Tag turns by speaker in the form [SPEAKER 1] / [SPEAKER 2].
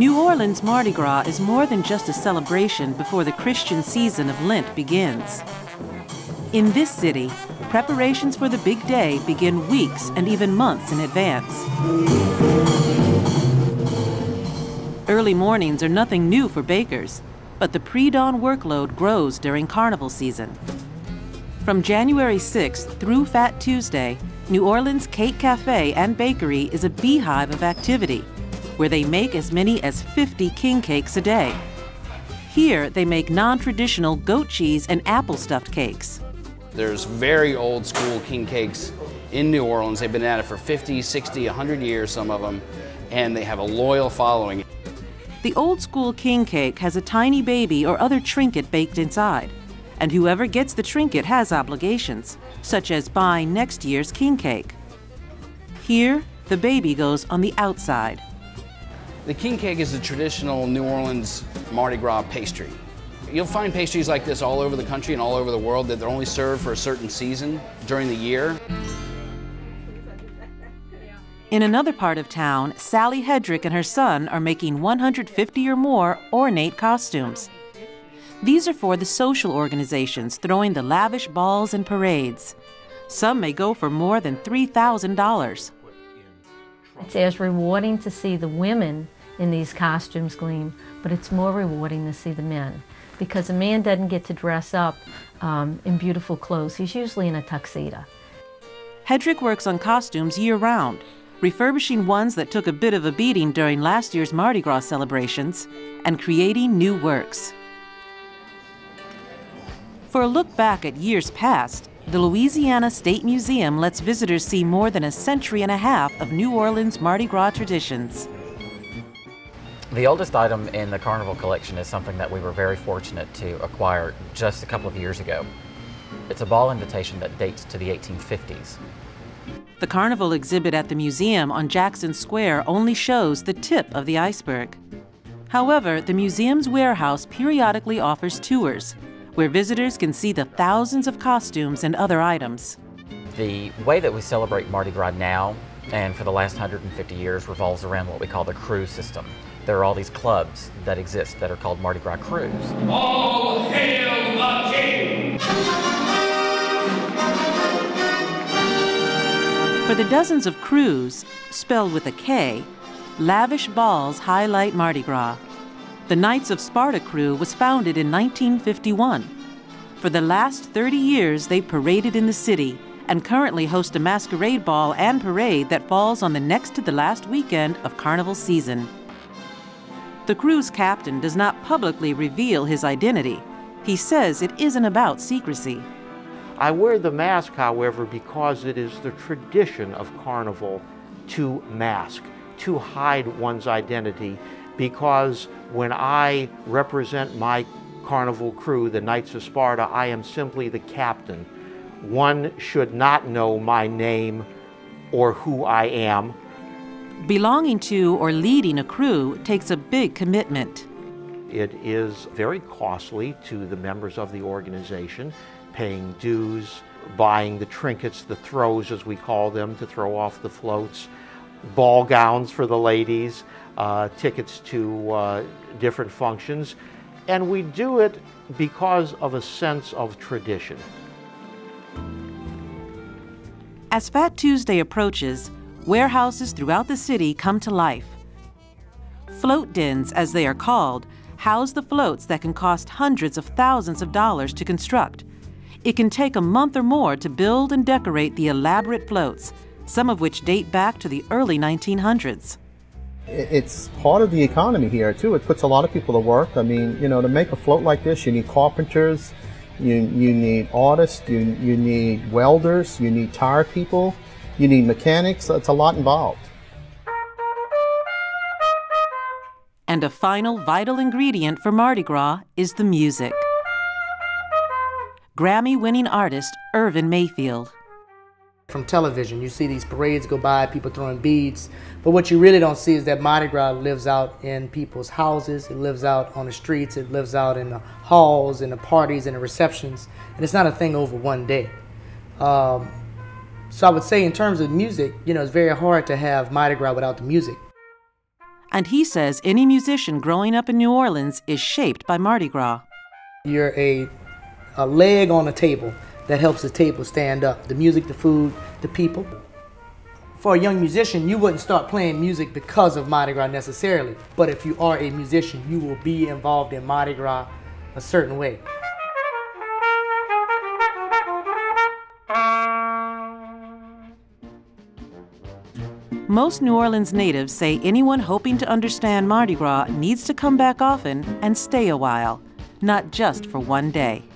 [SPEAKER 1] New Orleans Mardi Gras is more than just a celebration before the Christian season of Lent begins. In this city, preparations for the big day begin weeks and even months in advance. Early mornings are nothing new for bakers, but the pre dawn workload grows during carnival season. From January 6th through Fat Tuesday, New Orleans Cake Cafe and Bakery is a beehive of activity where they make as many as 50 king cakes a day. Here, they make non traditional goat cheese and apple stuffed cakes.
[SPEAKER 2] There's very old school king cakes in New Orleans. They've been at it for 50, 60, 100 years, some of them, and they have a loyal following.
[SPEAKER 1] The old school king cake has a tiny baby or other trinket baked inside and whoever gets the trinket has obligations, such as buying next year's king cake. Here, the baby goes on the outside.
[SPEAKER 2] The king cake is a traditional New Orleans Mardi Gras pastry. You'll find pastries like this all over the country and all over the world that they're only served for a certain season during the year.
[SPEAKER 1] In another part of town, Sally Hedrick and her son are making 150 or more ornate costumes. These are for the social organizations throwing the lavish balls and parades. Some may go for more than $3,000.
[SPEAKER 3] It's as rewarding to see the women in these costumes gleam, but it's more rewarding to see the men because a man doesn't get to dress up um, in beautiful clothes. He's usually in a tuxedo.
[SPEAKER 1] Hedrick works on costumes year round, refurbishing ones that took a bit of a beating during last year's Mardi Gras celebrations and creating new works. For a look back at years past, the Louisiana State Museum lets visitors see more than a century and a half of New Orleans Mardi Gras traditions.
[SPEAKER 4] The oldest item in the Carnival collection is something that we were very fortunate to acquire just a couple of years ago. It's a ball invitation that dates to the 1850s.
[SPEAKER 1] The Carnival exhibit at the museum on Jackson Square only shows the tip of the iceberg. However, the museum's warehouse periodically offers tours where visitors can see the thousands of costumes and other items.
[SPEAKER 4] The way that we celebrate Mardi Gras now and for the last 150 years revolves around what we call the krewe system. There are all these clubs that exist that are called Mardi Gras krewes.
[SPEAKER 5] All hail the king!
[SPEAKER 1] For the dozens of krewes, spelled with a K, lavish balls highlight Mardi Gras. The Knights of Sparta krewe was founded in 1951. For the last 30 years, they've paraded in the city and currently host a masquerade ball and parade that falls on the next to the last weekend of carnival season. The krewe's captain does not publicly reveal his identity. He says it isn't about secrecy.
[SPEAKER 6] I wear the mask, however, because it is the tradition of carnival to mask, to hide one's identity, because when I represent my carnival krewe, the Knights of Sparta, I am simply the captain. One should not know my name or who I am.
[SPEAKER 1] Belonging to or leading a krewe takes a big commitment.
[SPEAKER 6] It is very costly to the members of the organization, paying dues, buying the trinkets, the throws as we call them, to throw off the floats, ball gowns for the ladies, uh, tickets to uh, different functions. And we do it because of a sense of tradition.
[SPEAKER 1] As Fat Tuesday approaches, warehouses throughout the city come to life. Float dens, as they are called, house the floats that can cost hundreds of thousands of dollars to construct. It can take a month or more to build and decorate the elaborate floats, some of which date back to the early 1900s
[SPEAKER 7] it's part of the economy here too. It puts a lot of people to work. I mean, you know, to make a float like this, you need carpenters, you you need artists, you you need welders, you need tire people, you need mechanics. It's a lot involved.
[SPEAKER 1] And a final vital ingredient for Mardi Gras is the music. Grammy winning artist Irvin Mayfield
[SPEAKER 8] from television. You see these parades go by, people throwing beads, but what you really don't see is that Mardi Gras lives out in people's houses, it lives out on the streets, it lives out in the halls, in the parties, and the receptions, and it's not a thing over one day. Um, so I would say in terms of music, you know, it's very hard to have Mardi Gras without the music.
[SPEAKER 1] And he says any musician growing up in New Orleans is shaped by Mardi Gras.
[SPEAKER 8] You're a, a leg on a table that helps the table stand up. The music, the food, the people. For a young musician, you wouldn't start playing music because of Mardi Gras necessarily. But if you are a musician, you will be involved in Mardi Gras a certain way.
[SPEAKER 1] Most New Orleans natives say anyone hoping to understand Mardi Gras needs to come back often and stay a while, not just for one day.